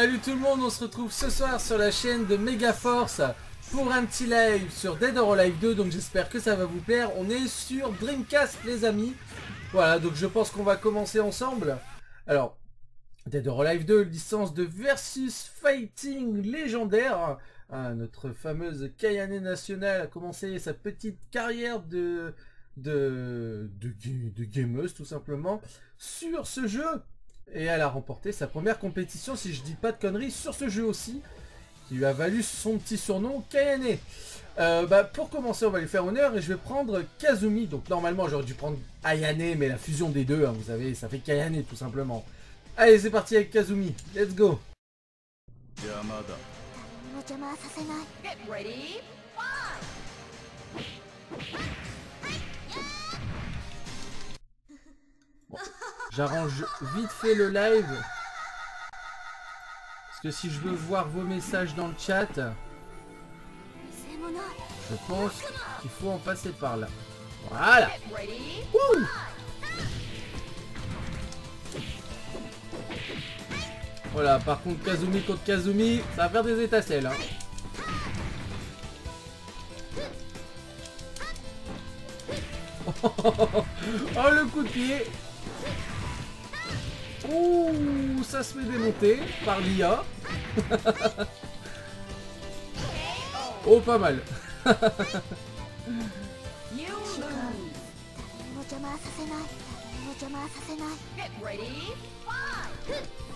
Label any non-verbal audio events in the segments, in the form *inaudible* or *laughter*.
Salut tout le monde, on se retrouve ce soir sur la chaîne de Megaforce pour un petit live sur Dead or Alive 2, donc j'espère que ça va vous plaire. On est sur Dreamcast les amis. Voilà, donc je pense qu'on va commencer ensemble. Alors, Dead or Alive 2, licence de Versus Fighting légendaire. Ah, notre fameuse Kayane nationale a commencé sa petite carrière de, de, de, de gameuse tout simplement sur ce jeu et elle a remporté sa première compétition, si je dis pas de conneries, sur ce jeu aussi, qui lui a valu son petit surnom Kayane. Euh, bah, pour commencer, on va lui faire honneur et je vais prendre Kazumi. Donc normalement, j'aurais dû prendre Ayane, mais la fusion des deux, hein, vous savez, ça fait Kayane tout simplement. Allez, c'est parti avec Kazumi. Let's go. J'arrange vite fait le live. Parce que si je veux voir vos messages dans le chat, je pense qu'il faut en passer par là. Voilà. voilà, par contre Kazumi contre Kazumi, ça va faire des étincelles. Hein. *laughs* oh le coup de pied Ouh, ça se fait démonter par l'IA. *laughs* oh, pas mal. *laughs*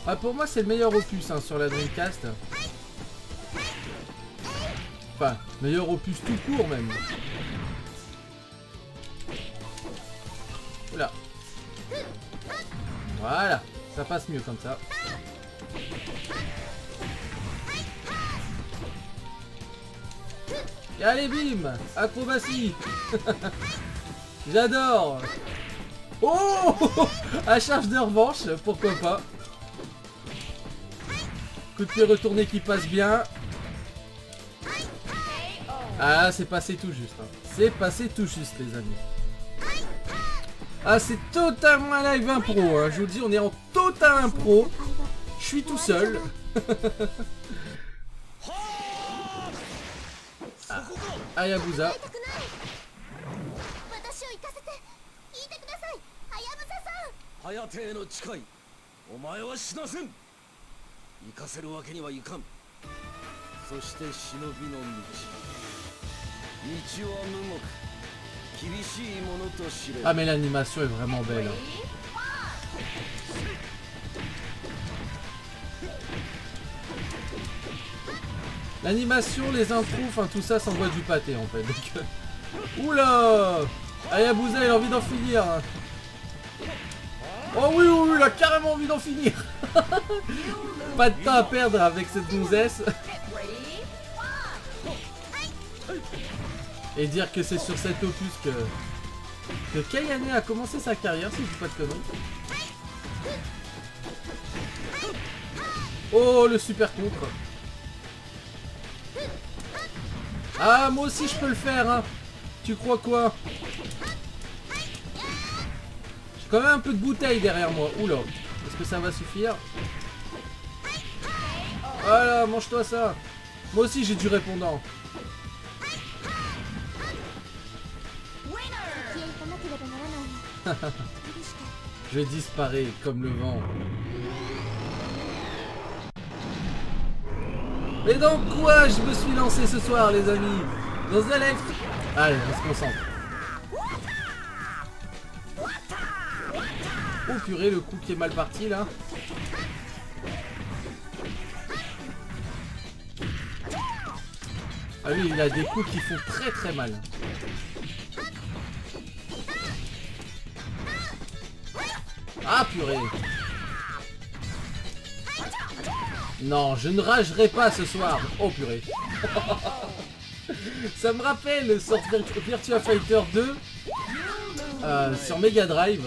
ah, pour moi, c'est le meilleur opus hein, sur la Dreamcast. Enfin, meilleur opus tout court même. Oula. Voilà. Ça passe mieux comme ça. allez, bim Acrobatie *laughs* J'adore Oh À charge de revanche, pourquoi pas. Coup de pied retourné qui passe bien. Ah, c'est passé tout juste. Hein. C'est passé tout juste, les amis. Ah, c'est totalement un live impro. Hein. Je vous dis, on est en total impro. Je suis tout seul. *laughs* ah, Ayabusa. Ah mais l'animation est vraiment belle. L'animation, les intros, enfin tout ça s'envoie du pâté en fait. Donc, Oula Ayabusa il a envie d'en finir. Oh oui, oui, il a carrément envie d'en finir. *laughs* Pas de temps à perdre avec cette doucesse. Et dire que c'est sur cet opus que, que Kayane a commencé sa carrière, si je dis pas de conneries. Oh, le super contre. Ah, moi aussi je peux le faire, hein. Tu crois quoi? J'ai quand même un peu de bouteille derrière moi. Oula, est-ce que ça va suffire? Voilà, mange-toi ça. Moi aussi j'ai du répondant. Je disparais comme le vent. Mais dans quoi je me suis lancé ce soir, les amis? Dans un live Allez, on se concentre. Oh purée, le coup qui est mal parti, là. Ah oui, il a des coups qui font très très mal. Non, je ne ragerai pas ce soir Oh purée *laughs* Ça me rappelle sur Virtua Fighter 2 euh, sur Mega Drive.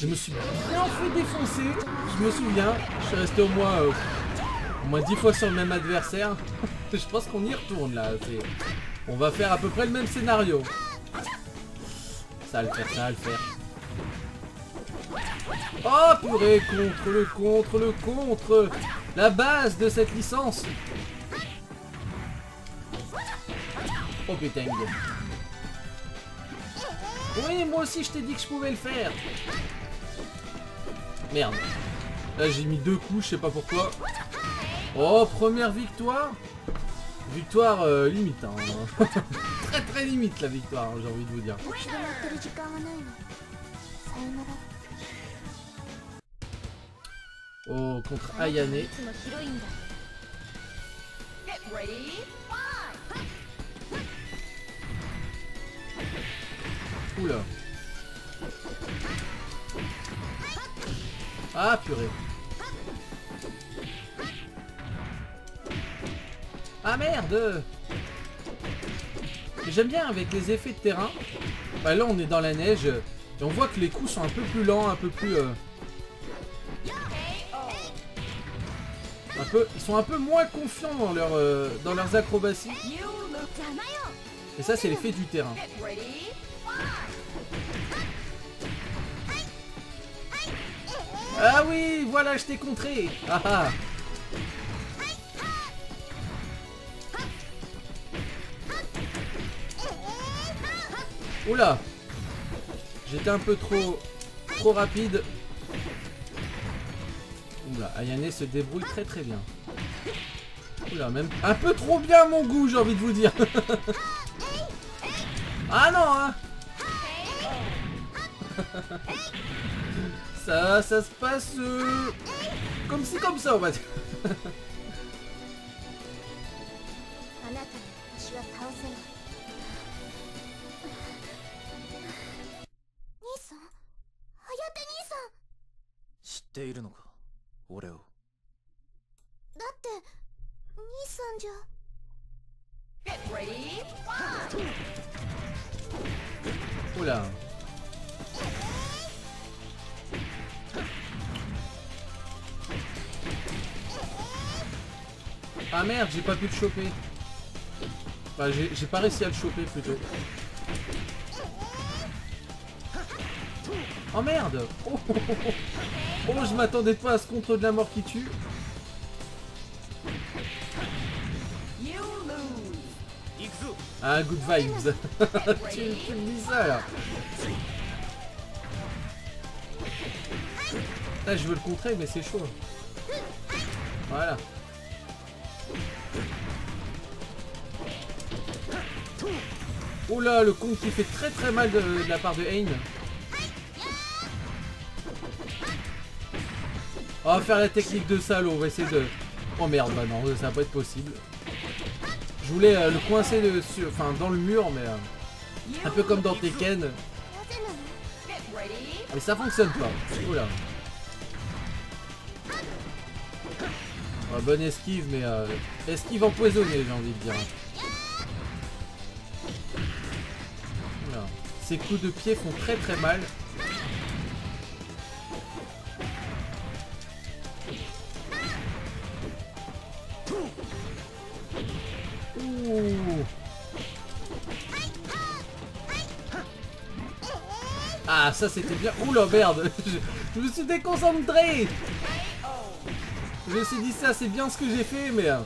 Je me suis bien fait défoncer, je me souviens. Je suis resté au moins, euh, au moins 10 fois sur le même adversaire. *laughs* je pense qu'on y retourne là. On va faire à peu près le même scénario. Ça va le faire, ça va le faire. Oh purée, contre le contre le contre. La base de cette licence. Oh putain Oui moi aussi je t'ai dit que je pouvais le faire. Merde. Là j'ai mis deux coups, je sais pas pourquoi. Oh première victoire. Victoire euh, limite hein. *laughs* très très limite la victoire hein, j'ai envie de vous dire. Oh contre Ayane. Oula. Ah purée. Ah merde J'aime bien avec les effets de terrain. Bah là on est dans la neige. Et on voit que les coups sont un peu plus lents, un peu plus... Euh, ils sont un peu moins confiants dans, leur, euh, dans leurs acrobaties. Et ça c'est l'effet du terrain. Ah oui, voilà, je t'ai contré. Ah ah. Oula J'étais un peu trop trop rapide. Oula, Ayane se débrouille très très bien. Oula, même un peu trop bien mon goût, j'ai envie de vous dire. *laughs* ah non, hein *laughs* Ça, ça se passe euh, comme si comme ça, on va dire. *laughs* Oula. Ah merde, j'ai pas pu le choper. Enfin, j'ai pas réussi à le choper plutôt. Oh merde oh, je m'attendais pas à ce contre de la mort qui tue. Ah, good vibes. *laughs* tu, me dis ça là. Là, je veux le contrer, mais c'est chaud. Voilà. Oh là, le con qui fait très très mal de, la part de Hein. On va faire la technique de salaud, on va essayer de... Oh merde, bah non, ça va pas être possible. Je voulais euh, le coincer enfin, dans le mur, mais... Euh, un peu comme dans Tekken. Mais ça fonctionne pas. Oula. Oh, bonne esquive, mais euh, esquive empoisonnée, j'ai envie de dire. Ces coups de pied font très très mal. Ah ça c'était bien. Oula merde *laughs* je, me suis déconcentré Je me suis dit ça c'est bien ce que j'ai fait mais... Euh,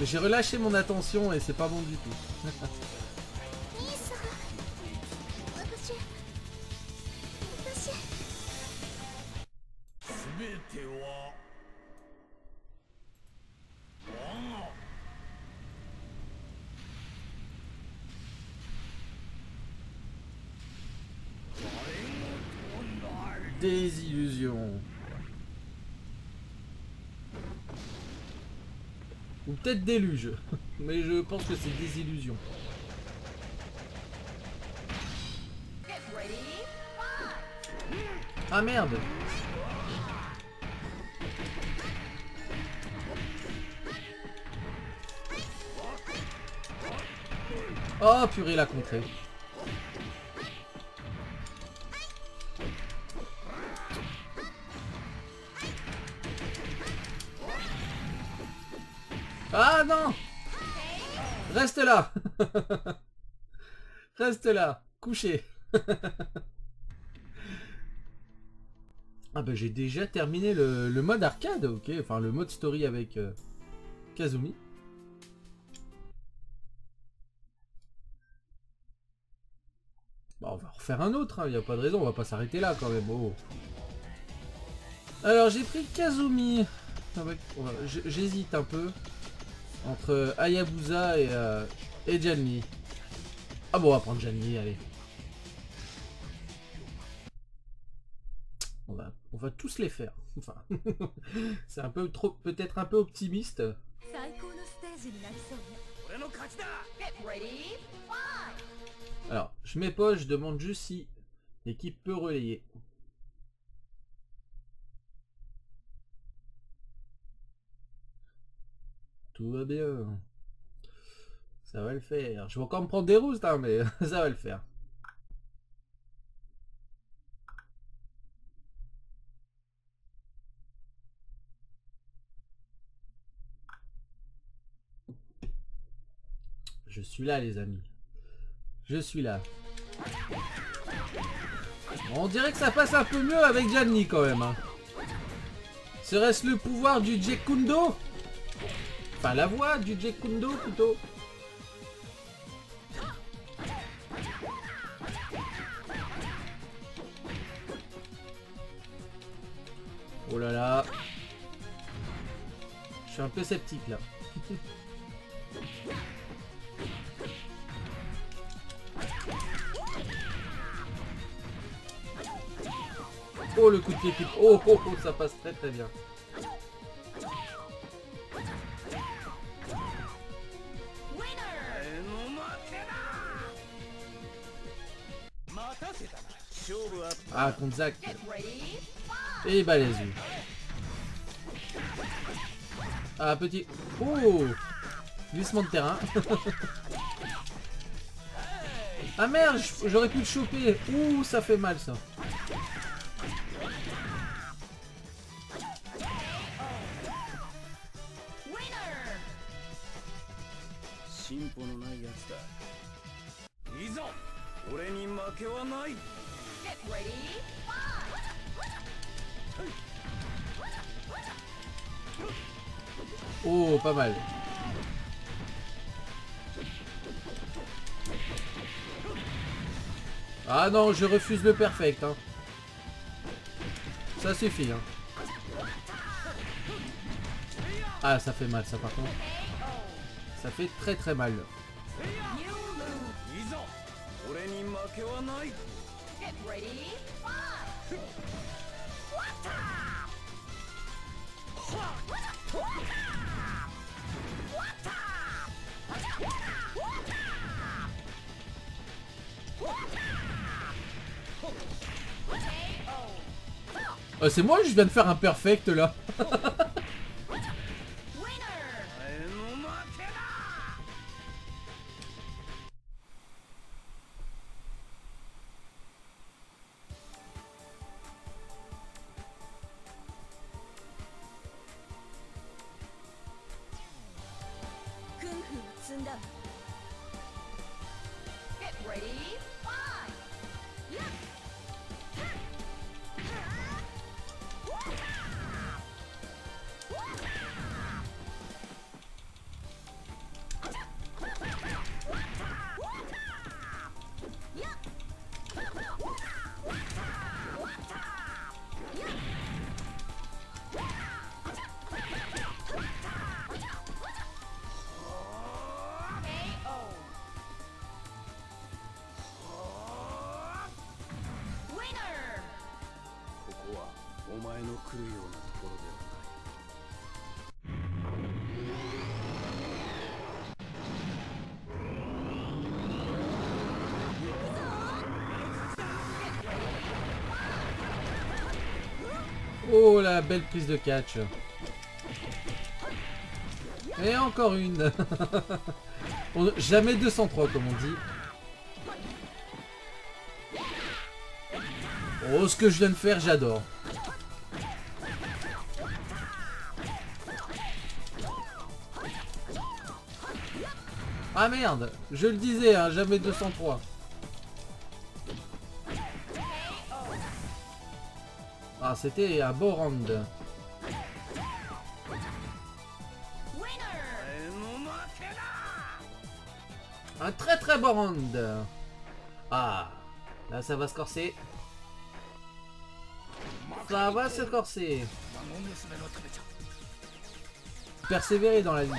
J'ai relâché mon attention et c'est pas bon du tout. *laughs* peut-être déluge. Mais je pense que c'est des illusions. Ah merde Oh purée la contrée Reste là *laughs* Reste là Couché *laughs* Ah bah j'ai déjà terminé le, mode arcade, ok, enfin le mode story avec euh, Kazumi. Bah, on va refaire un autre, il n'y a pas de raison, on va pas s'arrêter là quand même. Oh. Alors j'ai pris Kazumi. Ah J'hésite un peu entre Hayabusa et, euh, et Janni. Ah bon, on va prendre Janni, allez. On va, on va tous les faire. Enfin, *laughs* c'est un peu trop, peut-être un peu optimiste. Alors, je m'époche, je demande juste si l'équipe peut relayer. Tout va bien. Ça va le faire. Je vais encore me prendre des roustes, hein, mais *laughs* ça va le faire. Je suis là, les amis. Je suis là. On dirait que ça passe un peu mieux avec Gianni quand même. hein. Serait-ce le pouvoir du Jekundo Enfin, la voix du Jekundo plutôt. Oh là là. Je suis un peu sceptique là. *laughs* Oh le coup de pied. Oh, oh, oh, ça passe très très bien. Ah, contre Zach. Et balèze lui. Ah, petit... Oh Glissement de terrain. *laughs* ah merde, j'aurais pu le choper. Ouh, ça fait mal ça. Mal. Ah non, je refuse le perfect. Hein. Ça suffit. Hein. Ah, ça fait mal ça par contre. Ça fait très très mal. Euh, c'est moi, je viens de faire un perfect là. の来るようなところではない Oh la belle prise de catch. Et encore une. On- *laughs* Jamais 203 comme on dit. Oh ce que je viens de faire j'adore. Ah merde. Je le disais, hein, jamais 203. Ah, c'était à Borand. Un très très bon round Ah Là ça va se corser. Ça va se corser. Persévérer dans la vie.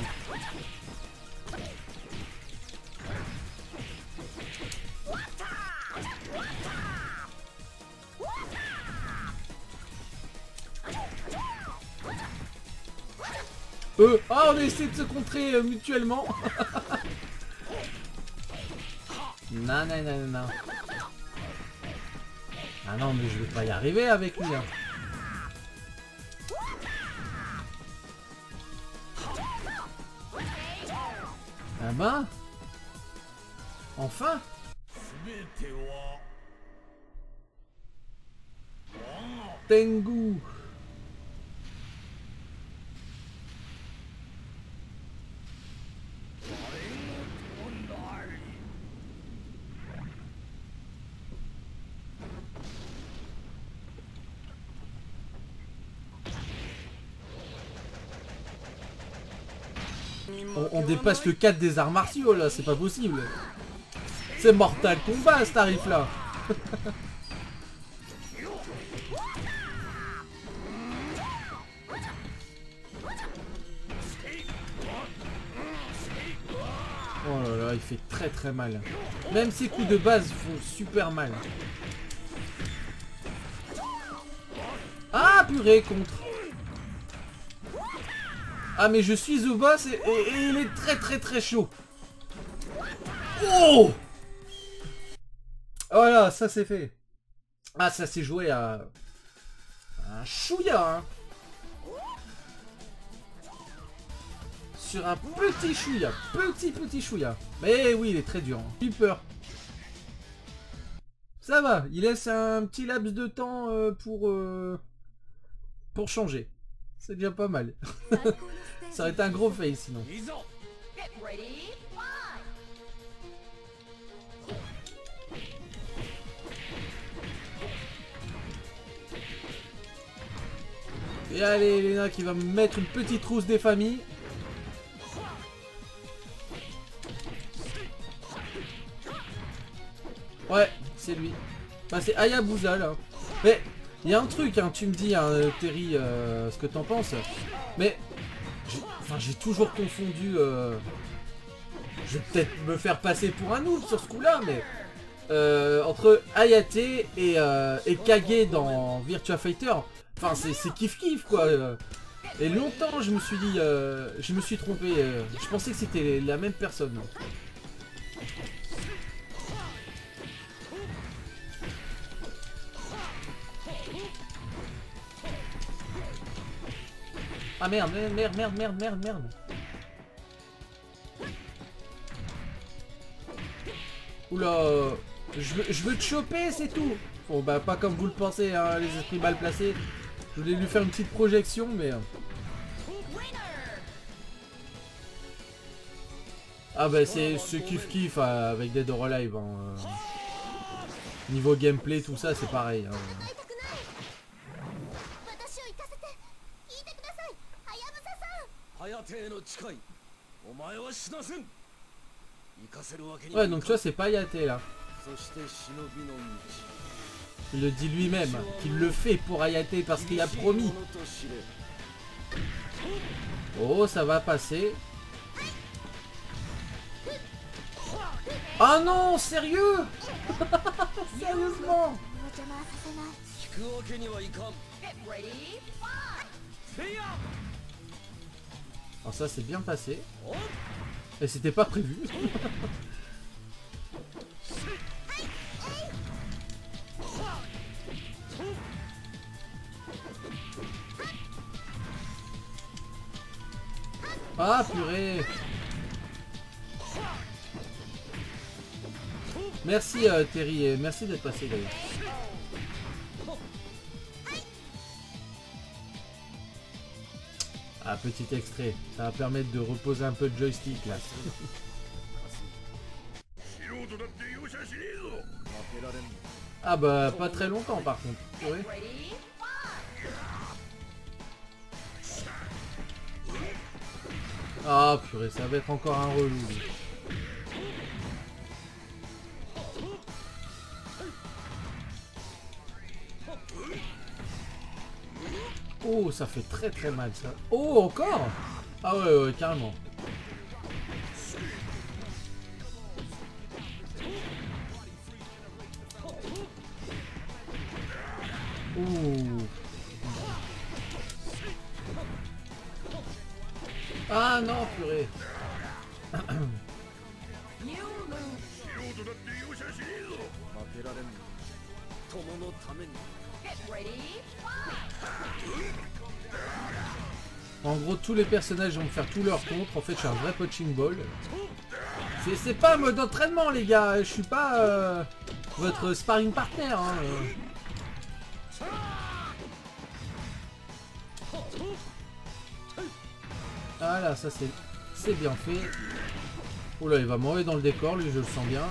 eux. Ah, on a essayé de se contrer euh, mutuellement. *laughs* non, non, non, non. Ah non, mais je vais pas y arriver avec lui. Hein. Ah ben Enfin Tengu on, on dépasse le 4 des arts martiaux là, c'est pas possible. C'est Mortal Kombat ce tarif là. *laughs* Oh là là, il fait très très mal. Même ses coups de base font super mal. Ah purée, contre. Ah mais je suis au boss et, et- et il est très très très chaud. Oh Voilà, ça c'est fait. Ah ça s'est joué à... à un chouïa hein. Sur un petit chouïa. Petit petit chouïa. Mais oui, il est très dur. hein. J'ai eu peur. Ça va, il laisse un petit laps de temps euh, pour... euh, pour changer. C'est déjà pas mal. Ça aurait été un gros fail sinon. Et allez, Elena qui va me mettre une petite trousse des familles. Ouais, c'est lui. Enfin, c'est Hayabusa là. Mais il y a un truc, hein, tu me dis, hein, Terry, euh, ce que t'en penses. Mais enfin, j'ai toujours confondu. euh, Je vais peut-être me faire passer pour un noob sur ce coup-là, mais euh, entre Hayate et, euh, et Kage dans Virtua Fighter, enfin c'est kiff kiff quoi. euh. Et longtemps je me suis dit, je me suis trompé, je pensais que c'était la même personne. Ah merde, merde, merde, merde, merde, merde. Oula, je veux, je veux te choper, c'est tout. Bon bah pas comme vous le pensez, hein, les esprits mal placés. Je voulais lui faire une petite projection, mais... euh! Ah bah c'est ce kiff kiff euh, avec Dead or Alive. hein, euh. Niveau gameplay, tout ça, c'est pareil. hein. Ouais, donc tu c'est pas Yate là. Il le dit lui-même qu'il le fait pour Ayate parce qu'il a promis. Oh, ça va passer. Ah oh non, sérieux? *laughs* Sérieusement? Alors ça, c'est bien passé. Et c'était pas prévu. Ah purée Merci euh, Terry et merci d'être passé d'ailleurs. Ah, petit extrait. Ça va permettre de reposer un peu le joystick là. Ah bah pas très longtemps par contre. Ah purée, ça va être encore un relou. Lui. Oh, ça fait très très mal ça. Oh, encore? Ah ouais, ouais, carrément. Ouh. Ah non, purée. 負け En gros, tous les personnages vont me faire tout leur contre. En fait, je suis un vrai punching ball. C'est- pas un mode d'entraînement, les gars. Je suis pas euh, votre sparring partner. hein. Voilà, ça c'est c'est bien fait. Oula, il va mourir dans le décor, lui, je le sens bien.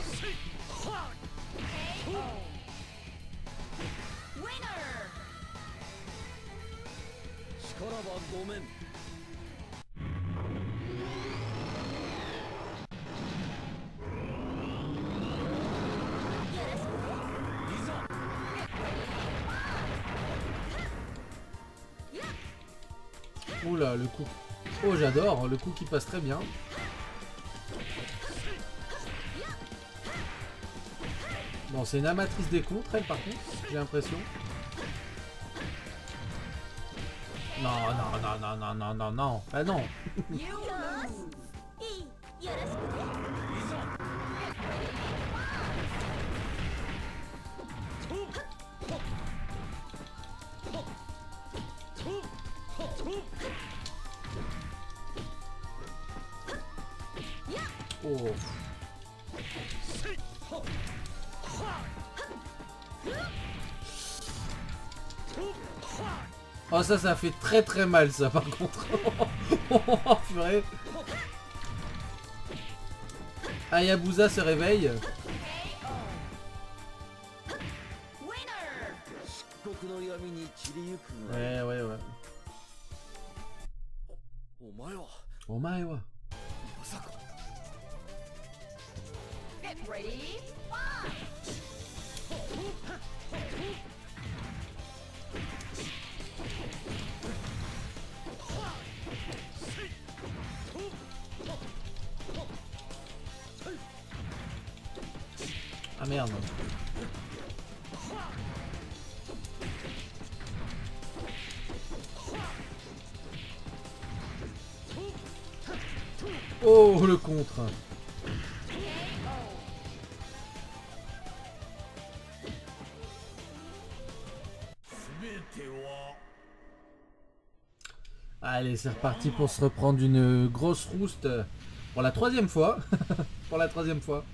Le coup qui passe très bien. Bon, c'est une amatrice des contres, elle, par contre, j'ai l'impression. Non, non, non, non, non, non, non, non. Ah non. *laughs* Oh ça ça fait très très mal ça par contre. *laughs* Oh purée. Hayabusa se réveille. Ouais ouais ouais. Oh my Allez, c'est reparti pour se reprendre une grosse rouste pour la troisième fois. *laughs* pour la troisième fois.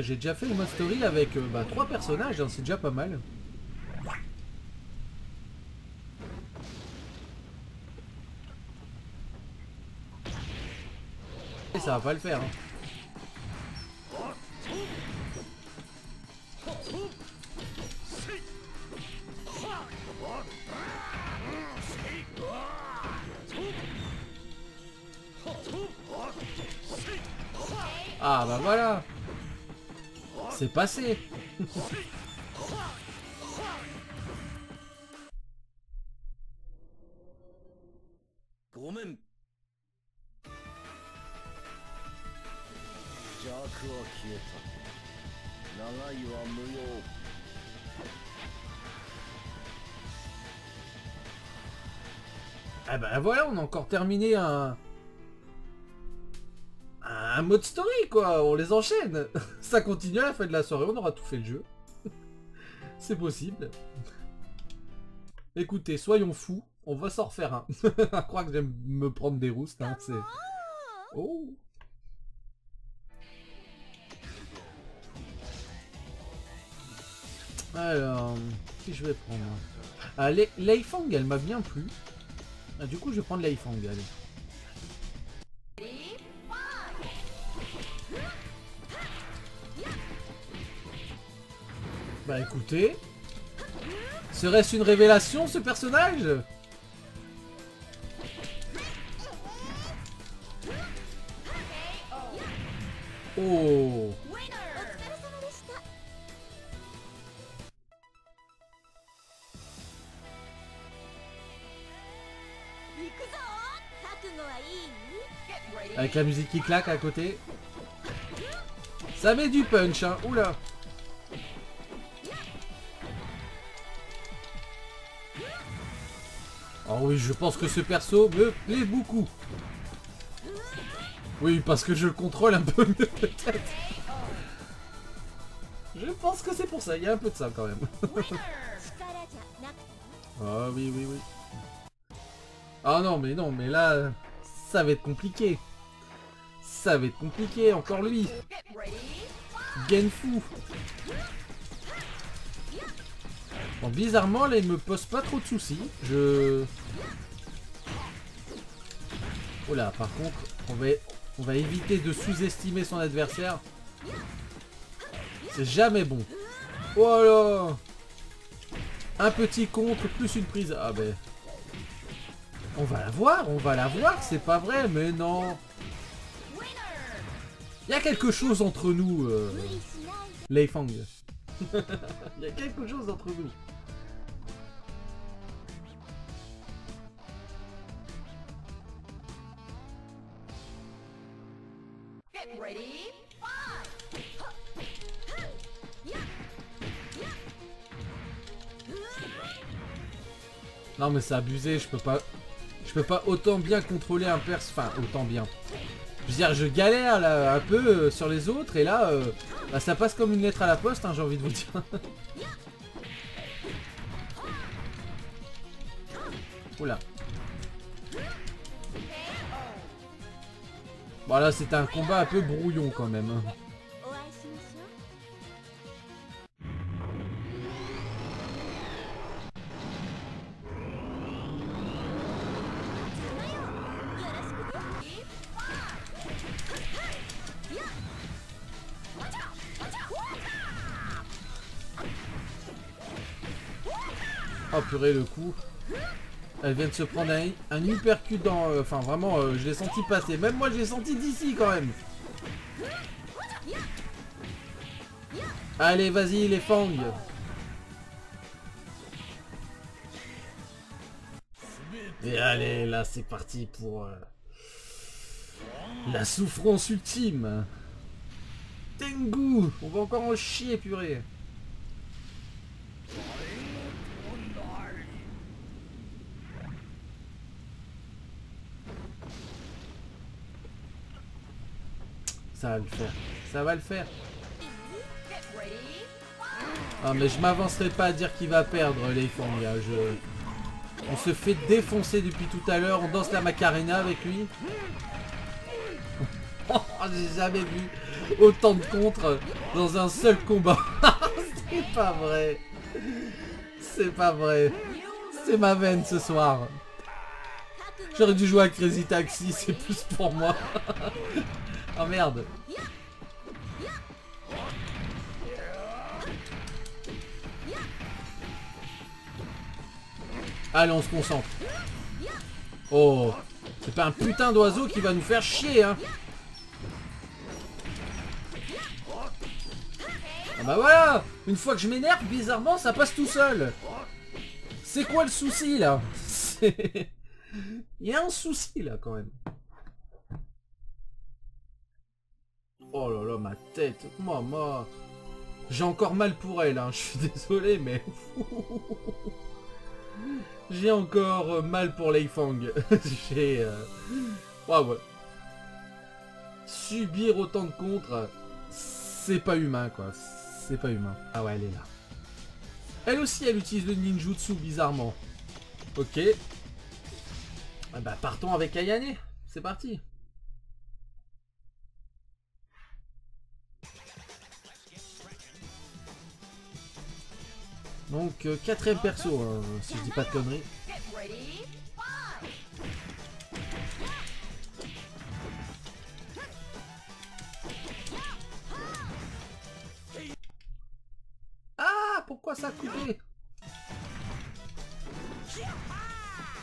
J'ai déjà fait le mode story avec euh, bah, trois personnages, hein, c'est déjà pas mal. Et ça va pas le faire. hein. Ah bah voilà. C'est passé. Ah bah voilà, on a encore terminé un, un mode story quoi, on les enchaîne *laughs* Ça continue à la fin de la soirée, on aura tout fait le jeu. *laughs* C'est possible. Écoutez, soyons fous, on va s'en refaire un. *laughs* Je crois que j'aime me prendre des roustes, hein, c'est... Oh Alors, qui je vais prendre? Ah, Lei- Leifang, elle m'a bien plu. Ah, du coup, je vais prendre Leifang, allez. Bah écoutez. Serait-ce une révélation ce personnage? Oh Avec la musique qui claque à côté. Ça met du punch, hein. Oula Oh oui, je pense que ce perso me plaît beaucoup. Oui, parce que je le contrôle un peu mieux peut-être. Je pense que c'est pour ça, il y a un peu de ça quand même. oh *laughs* oui, oui, oui. Ah non, mais non, mais là, ça va être compliqué. Ça va être compliqué, encore lui. Genfu. Bizarrement, là, il me pose pas trop de soucis. Je... Oh là, par contre, on va, on va éviter de sous-estimer son adversaire. C'est jamais bon. Oh là Un petit contre plus une prise. Ah ben... On va la voir, on va la voir, c'est pas vrai, mais non Il y a quelque chose entre nous, euh... Leifang. *laughs* Il y a quelque chose entre nous. Non mais c'est abusé, je peux pas... Je peux pas autant bien contrôler un perse... Enfin, autant bien. Je veux dire, je galère là, un peu euh, sur les autres et là, euh, bah, ça passe comme une lettre à la poste, hein, j'ai envie de vous dire. *laughs* Oula. Bon là, c'était un combat un peu brouillon quand même. hein. Oh purée le coup. Elle vient de se prendre un, un uppercut dans... euh, Enfin vraiment, euh, je l'ai senti passer. Même moi je l'ai senti d'ici quand même. Allez vas-y les fangs. Et allez là c'est parti pour... euh, la souffrance ultime. Tengu On va encore en chier purée. Ça va le faire. Ça va le faire. Ah mais je m'avancerai pas à dire qu'il va perdre les fonds. Je... On se fait défoncer depuis tout à l'heure. On danse la Macarena avec lui. *laughs* Oh, J'ai jamais vu autant de contre dans un seul combat. *laughs* C'est pas vrai. C'est pas vrai. C'est ma veine ce soir. J'aurais dû jouer à Crazy Taxi, c'est plus pour moi. *laughs* oh merde. Allez, on se concentre. Oh, c'est pas un putain d'oiseau qui va nous faire chier, hein. Ah bah voilà Une fois que je m'énerve, bizarrement, ça passe tout seul. C'est quoi le souci, là? *laughs* Il y a un souci, là, quand même. Oh là là, ma tête. Maman. J'ai encore mal pour elle, hein. *laughs* Je suis désolé, mais... *laughs* J'ai encore euh, mal pour Lei Fang. *laughs* J'ai... euh, Waouh. Subir autant de contre, c'est pas humain, quoi. C'est pas humain. Ah ouais, elle est là. Elle aussi, elle utilise le ninjutsu, bizarrement. Ok. Ah bah, partons avec Ayane. C'est parti. Donc, euh, quatrième perso, hein, si je dis pas de conneries. Ah, pourquoi ça a coupé?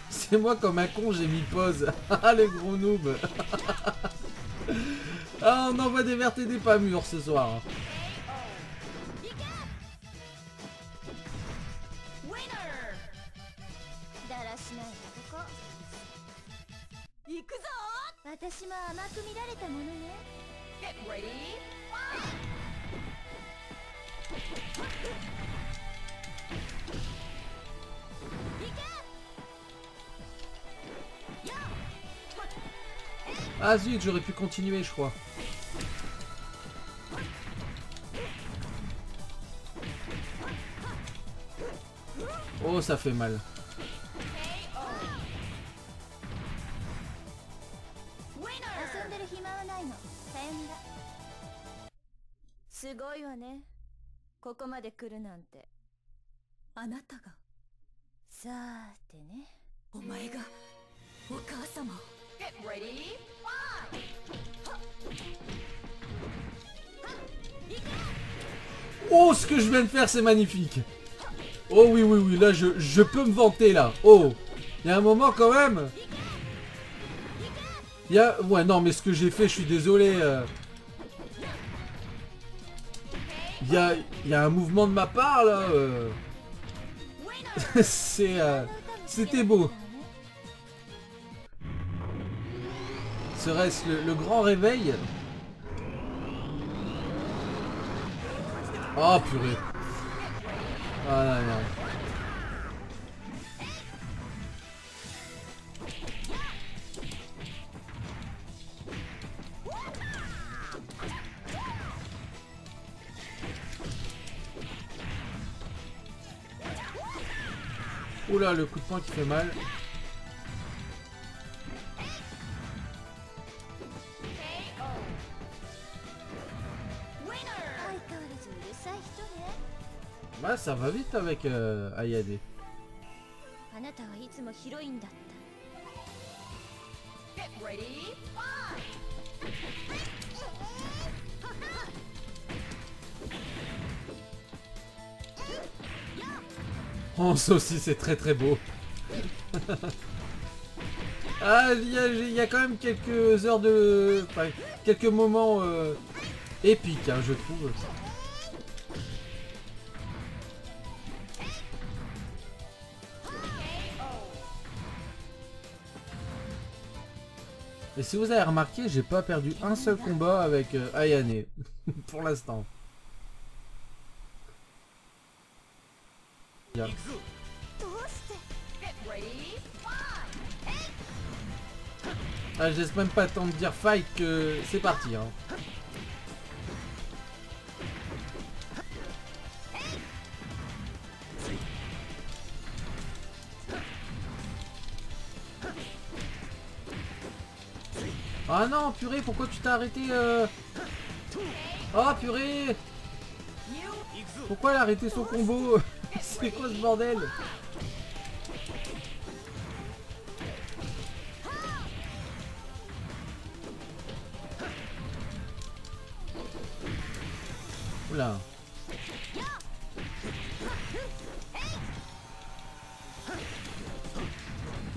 C'est moi comme un con, j'ai mis pause. *laughs* Ah, le gros noob. *laughs* Ah, on envoie des vertes et des pas mûres ce soir. 私も甘く見られたものね Get ready 行け Ah zut, j'aurais pu continuer, je crois. Oh, ça fait mal. すごいわねここまで来るなんてあなたがさーてねお前がお母様 Get ready Oh, ce que je viens de faire, c'est magnifique. Oh oui, oui, oui, là, je, je peux me vanter, là. Oh, il y a un moment quand même. Il y a... Ouais, non, mais ce que j'ai fait, je suis désolé. euh. Il y a, un mouvement de ma part, là. euh. *laughs* c'est... euh, C'était beau. Serait-ce le, le grand réveil? Oh purée. Ah là là. Oula, le coup de poing qui fait mal. Bah, ça va vite avec euh, Ayade. Oh, ça aussi, c'est très très beau. *laughs* ah, il y, a- quand même quelques heures de... Enfin, quelques moments euh, épiques, hein, je trouve. Et si vous avez remarqué, j'ai pas perdu un seul combat avec euh, Ayane. *laughs* Pour l'instant. Ah, je laisse même pas tant de dire fight que c'est parti. Hein. Ah non, purée, pourquoi tu t'es arrêté euh... Oh purée Pourquoi elle a arrêté son combo? C'est ce bordel Oula.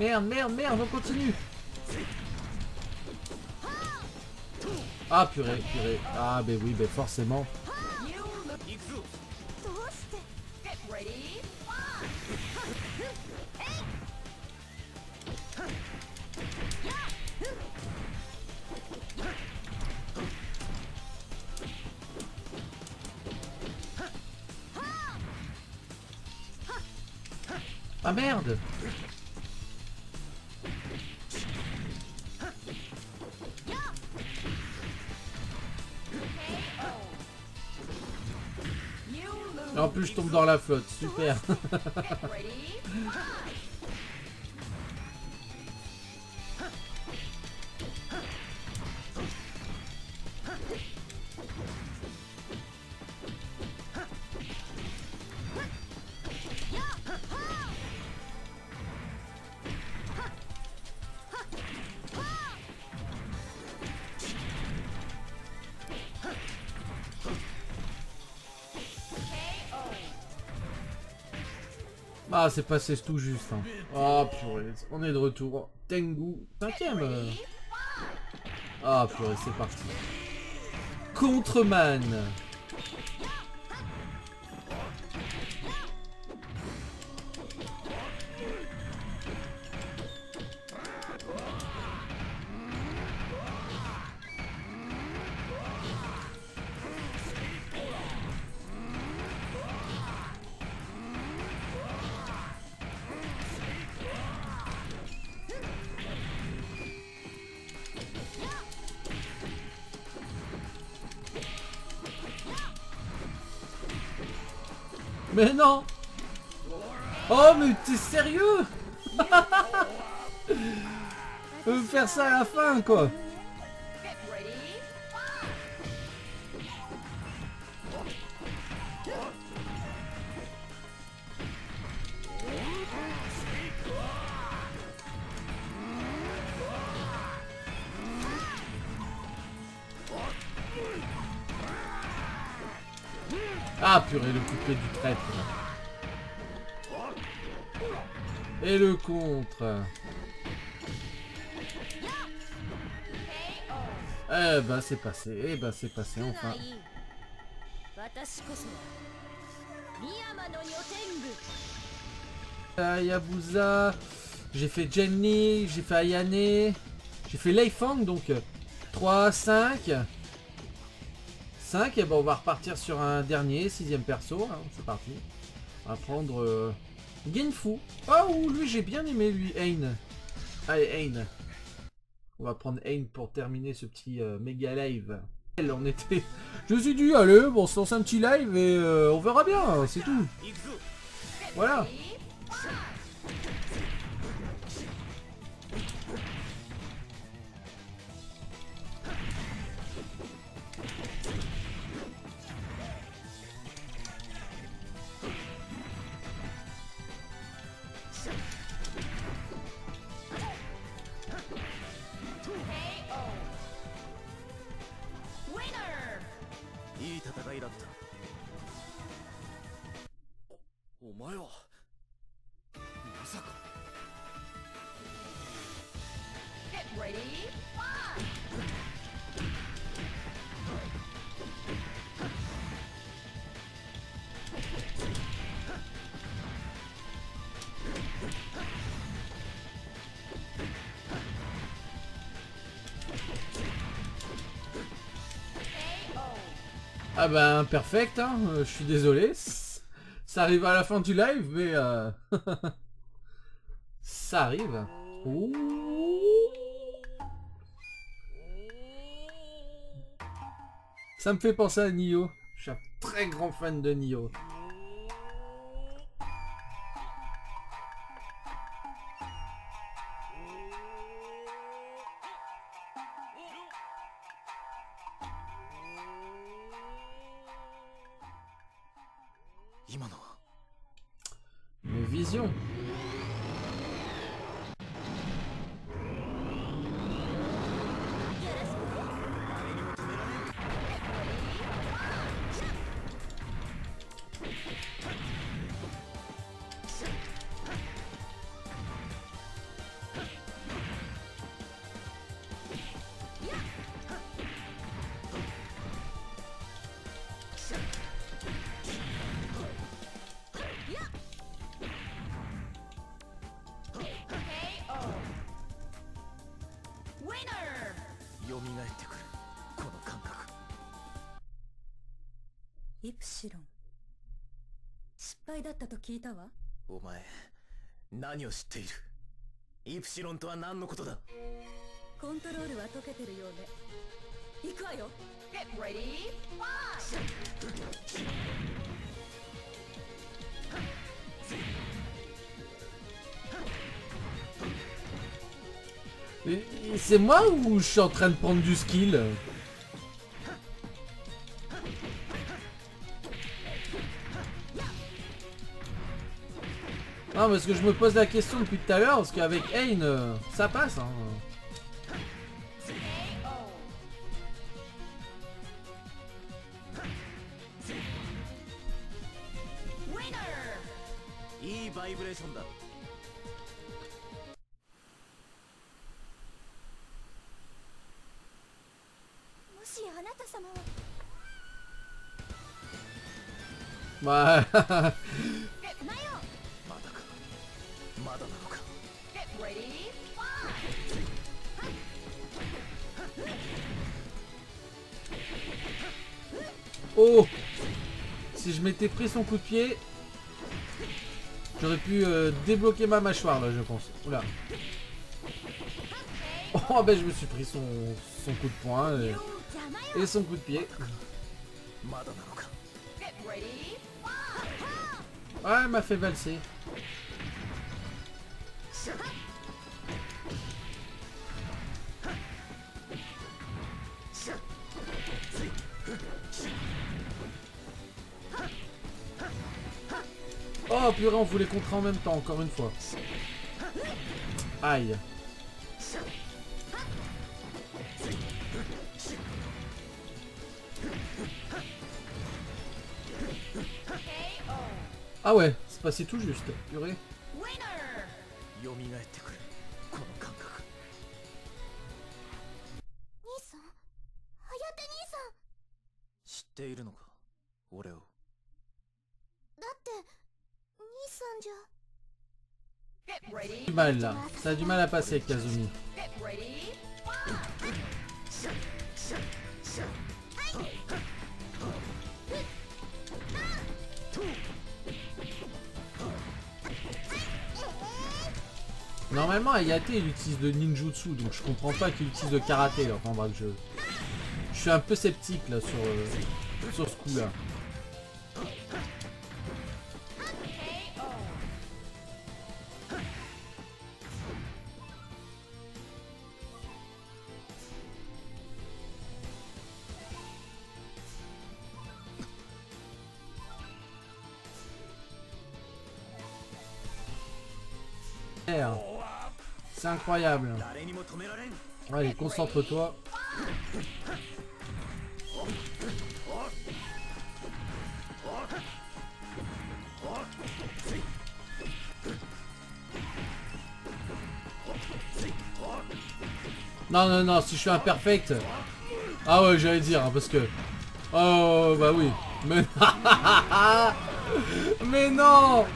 Merde, merde, merde, on continue. Ah purée, purée. Ah ben oui, ben forcément. Ah merde. Et en plus je tombe dans la flotte, super *laughs* *laughs* Ah c'est passé tout juste hein. Ah purée, on est de retour Tengu, cinquième. Ah purée, c'est parti Contreman. Mais non. Oh mais t'es sérieux? *laughs* Faire ça à la fin quoi Et le contre. Eh ben c'est passé, eh ben c'est passé enfin. Euh, j'ai fait Jenny, j'ai fait Ayane, j'ai fait Leifang donc 3, 5. 5, et ben on va repartir sur un dernier, sixième perso, hein, c'est parti. On va prendre euh, Genfu. Oh lui j'ai bien aimé lui, Ain. Allez Ain. On va prendre Ain pour terminer ce petit euh, méga live. On était... Je me suis dit, allez, bon, on se lance un petit live et euh, on verra bien, c'est tout. Voilà. Ah ben perfect, hein, euh, je suis désolé. Ça arrive à la fin du live, mais euh, *laughs* ça arrive. Ça me fait penser à Nioh. Je suis un très grand fan de Nioh. Une vision. 敗だったと聞いたわお前何を知っているイプシロンとは何のことだコントロールは解けてるようね行くわよ Get ready, et C'est moi ou je suis en train de prendre du skill Non, parce que je me pose la question depuis tout à l'heure, parce qu'avec Ain, euh, ça passe. Hein. Bah... *laughs* je m'étais pris son coup de pied, j'aurais pu euh, débloquer ma mâchoire là, je pense. Oula. Oh ben je me suis pris son, son coup de poing et, son coup de pied. Ouais, elle m'a fait valser. Oh purée, on voulait contrer en même temps, encore une fois. Aïe. Ah ouais, c'est passé tout juste, purée. Ça a du mal à passer Kazumi. Normalement Ayate il utilise de ninjutsu donc je comprends pas qu'il utilise de karaté enfin bref je... Je suis un peu sceptique là sur, euh, sur ce coup là. incroyable. Allez, concentre-toi. Non, non, non, si je suis imperfect. Ah ouais, j'allais dire, hein, parce que... Oh, bah oui. Mais, *laughs* Mais non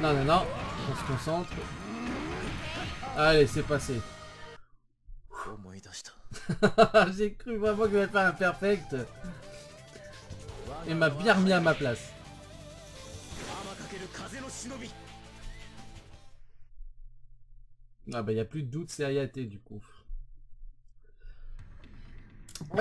Non, non, non. On se concentre. Allez, c'est passé. *laughs* J'ai cru vraiment qu'il va faire un perfect. Et m'a bien remis à ma place. Ah bah y a plus de doute, c'est Hayate du coup.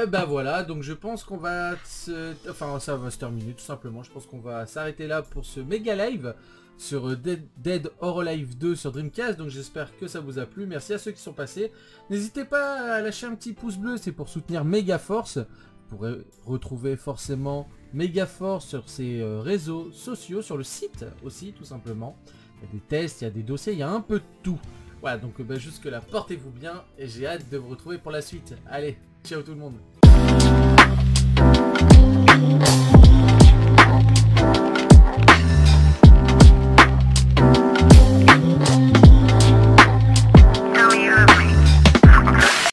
Et bah voilà, donc je pense qu'on va se... Enfin ça va se terminer tout simplement, je pense qu'on va s'arrêter là pour ce méga live sur euh, Dead, or Alive 2 sur Dreamcast. Donc j'espère que ça vous a plu. Merci à ceux qui sont passés. N'hésitez pas à lâcher un petit pouce bleu, c'est pour soutenir Megaforce. Vous pourrez retrouver forcément Megaforce sur ses euh, réseaux sociaux, sur le site aussi tout simplement. Il y a des tests, il y a des dossiers, il y a un peu de tout. Voilà, donc euh, bah, jusque là, portez-vous bien et j'ai hâte de vous retrouver pour la suite. Allez, ciao tout le monde.